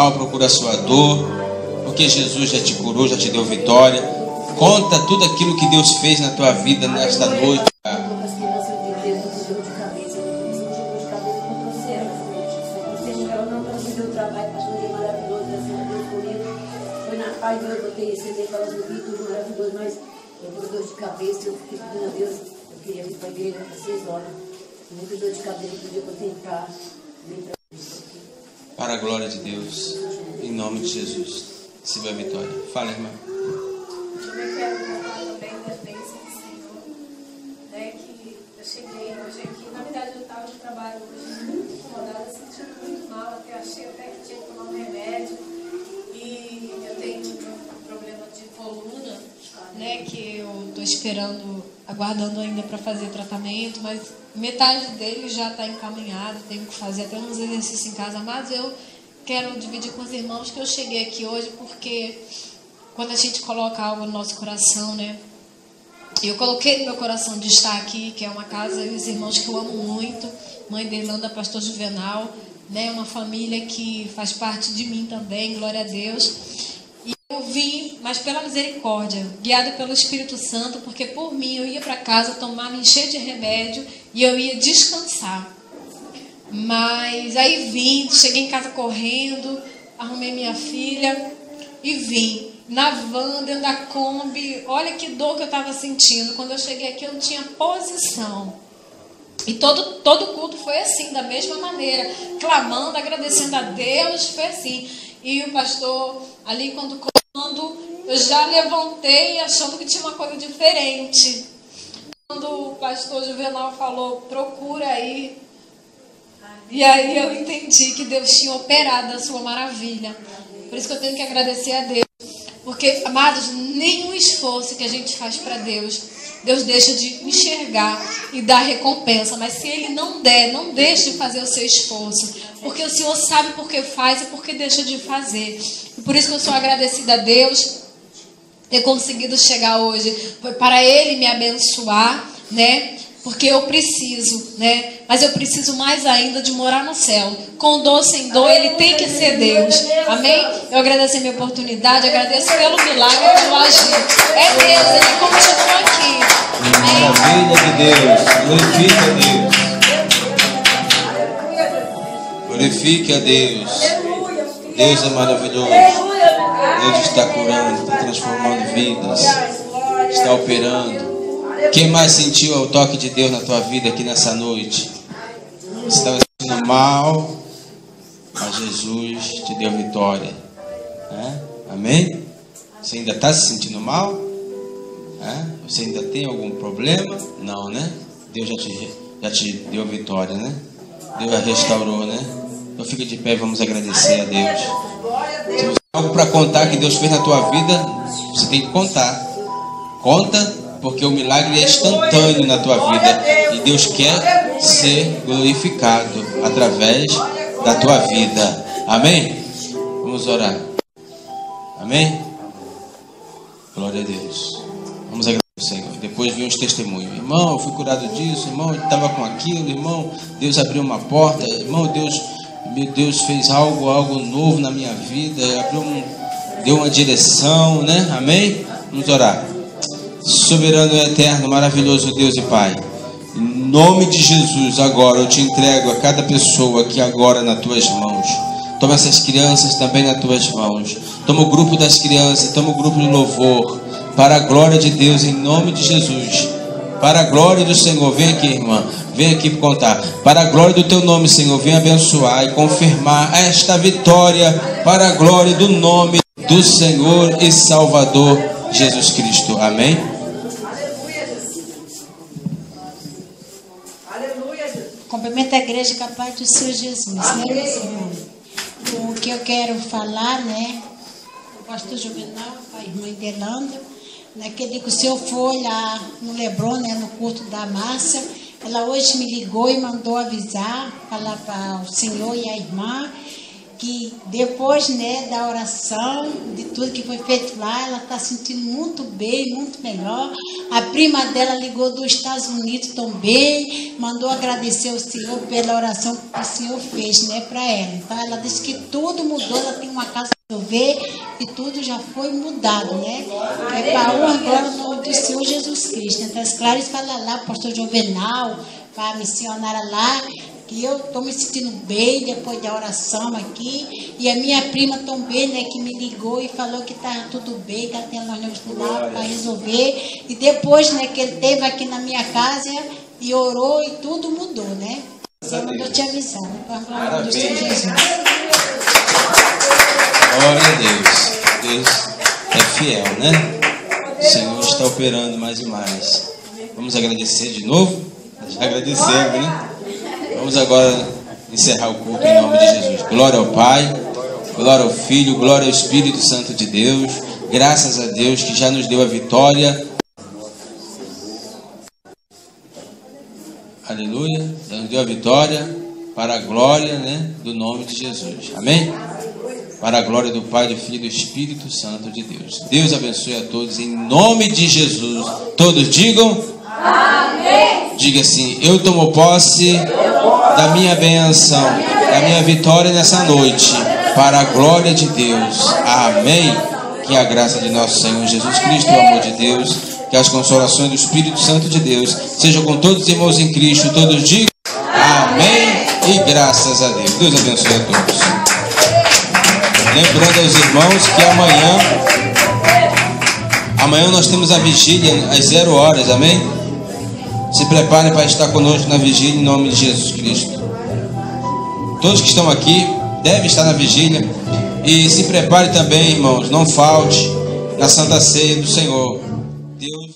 mal, procura a sua dor, porque Jesus já te curou, já te deu vitória. Conta tudo aquilo que Deus fez na tua vida nesta noite. eu esse tudo maravilhoso, mas eu dor de cabeça, eu fiquei Deus, eu queria vir para a igreja às seis horas. Muita dor de cabeça, podia eu tentar vir para Para a glória de Deus, em nome de Jesus. Se a vitória. Fala, irmã. Eu quero né, que eu cheguei hoje aqui, trabalho muito incomodada, sentindo muito mal, até achei até que tinha que tomar um remédio, e eu tenho um problema de coluna, né, que eu estou esperando, aguardando ainda para fazer tratamento, mas metade dele já está encaminhado, tenho que fazer até uns exercícios em casa, mas eu quero dividir com os irmãos que eu cheguei aqui hoje porque quando a gente coloca algo no nosso coração, né? Eu coloquei no meu coração de estar aqui, que é uma casa e os irmãos que eu amo muito, mãe da Irlanda, pastor Juvenal, né? Uma família que faz parte de mim também, glória a Deus. Eu vim, mas pela misericórdia, guiada pelo Espírito Santo, porque por mim eu ia para casa tomar, me encher de remédio e eu ia descansar. Mas aí vim, cheguei em casa correndo, arrumei minha filha e vim. Na van, dentro da Kombi, olha que dor que eu estava sentindo. Quando eu cheguei aqui, eu não tinha posição. E todo, todo culto foi assim, da mesma maneira, clamando, agradecendo a Deus, foi assim. E o pastor, ali quando quando eu já levantei achando que tinha uma coisa diferente. Quando o pastor Juvenal falou, procura aí e aí eu entendi que Deus tinha operado a sua maravilha. Por isso que eu tenho que agradecer a Deus. Porque, amados, nenhum esforço que a gente faz para Deus, Deus deixa de enxergar e dar recompensa. Mas se Ele não der, não deixe de fazer o seu esforço. Porque o Senhor sabe por que faz e por que deixa de fazer. E por isso que eu sou agradecida a Deus ter conseguido chegar hoje. Foi para Ele me abençoar, né? Porque eu preciso, né? Mas eu preciso mais ainda de morar no céu. Com dor, sem dor, Ele tem que ser Deus. Amém? Eu agradeço a minha oportunidade, agradeço pelo milagre, pelo agir. É Deus, Ele continua aqui. Amém? Maravilha de Deus. Glorifique a Deus. Glorifique a Deus. Deus é maravilhoso. Deus está curando, está transformando vidas, está operando. Quem mais sentiu o toque de Deus na tua vida aqui nessa noite? Estava sentindo mal, mas Jesus te deu vitória. né? Amém? Você ainda está se sentindo mal? É? Você ainda tem algum problema? Não, né? Deus já te, já te deu vitória, né? Deus já restaurou, né? Então fica de pé e vamos agradecer a Deus. Se você tem algo para contar que Deus fez na tua vida, você tem que contar. Conta, porque o milagre é instantâneo na tua vida. E Deus quer ser glorificado através da tua vida. Amém? Vamos orar. Amém? Glória a Deus. Depois vi uns testemunhos. Irmão, eu fui curado disso. Irmão, eu estava com aquilo. Irmão, Deus abriu uma porta. Irmão, Deus, Deus fez algo, algo novo na minha vida. Abriu um, deu uma direção, né? Amém? Vamos orar. Soberano eterno, maravilhoso Deus e Pai. Em nome de Jesus, agora eu te entrego a cada pessoa aqui agora nas tuas mãos. Toma essas crianças também nas tuas mãos. Toma o grupo das crianças, toma o grupo de louvor. Para a glória de Deus, em nome de Jesus. Para a glória do Senhor, vem aqui, irmã. Vem aqui contar. Para a glória do teu nome, Senhor, vem abençoar e confirmar esta vitória. Para a glória do nome do Senhor e Salvador Jesus Cristo. Amém. Cumprimento a igreja com a paz do Senhor Jesus, né, meus irmãos? O que eu quero falar, né? O pastor Juvenal, a irmã Delanda, naquele que o senhor foi lá no Lebron, né, no culto da Márcia, ela hoje me ligou e mandou avisar, falar para o senhor e a irmã, que depois né, da oração, de tudo que foi feito lá, ela está sentindo muito bem, muito melhor. A prima dela ligou dos Estados Unidos também, mandou agradecer ao Senhor pela oração que o Senhor fez né, para ela. Então ela disse que tudo mudou, ela tem uma casa para ver e tudo já foi mudado, né? É para honra agora o nome do Senhor Jesus Cristo. Então as Clarice fala lá, pastor Juvenal, para a missionária lá, que eu estou me sentindo bem depois da oração aqui. E a minha prima também, né, que me ligou e falou que estava tudo bem, que ela tem nós lá para resolver. E depois, né, que ele esteve aqui na minha casa e orou e tudo mudou, né? Eu mandou te avisar, né? Para glória do Senhor Jesus. Glória a Deus. Deus é fiel, né? O Senhor está operando mais e mais. Vamos agradecer de novo? Já agradecemos, né? Vamos agora encerrar o culto em nome de Jesus. Glória ao Pai, glória ao Filho, glória ao Espírito Santo de Deus. Graças a Deus que já nos deu a vitória. Aleluia. Já nos deu a vitória para a glória né, do nome de Jesus. Amém? Para a glória do Pai, do Filho e do Espírito Santo de Deus. Deus abençoe a todos em nome de Jesus. Todos digam. Amém. Diga assim: Eu tomo posse da minha benção, da minha vitória nessa noite, para a glória de Deus. Amém. Que a graça de nosso Senhor Jesus Cristo, o amor de Deus, que as consolações do Espírito Santo de Deus sejam com todos os irmãos em Cristo. Todos digam Amém e graças a Deus. Deus abençoe a todos. Lembrando aos irmãos que amanhã, amanhã nós temos a vigília às zero horas, amém? Se preparem para estar conosco na vigília em nome de Jesus Cristo. Todos que estão aqui devem estar na vigília. E se prepare também, irmãos, não falte na Santa Ceia do Senhor. Deus